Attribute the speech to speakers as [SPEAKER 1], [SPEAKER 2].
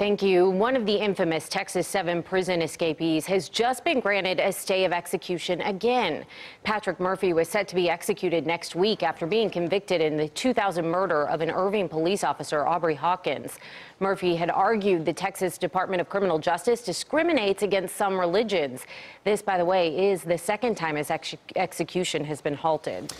[SPEAKER 1] Thank you. One of the infamous Texas 7 prison escapees has just been granted a stay of execution again. Patrick Murphy was set to be executed next week after being convicted in the 2000 murder of an Irving police officer, Aubrey Hawkins. Murphy had argued the Texas Department of Criminal Justice discriminates against some religions. This, by the way, is the second time his ex execution has been halted.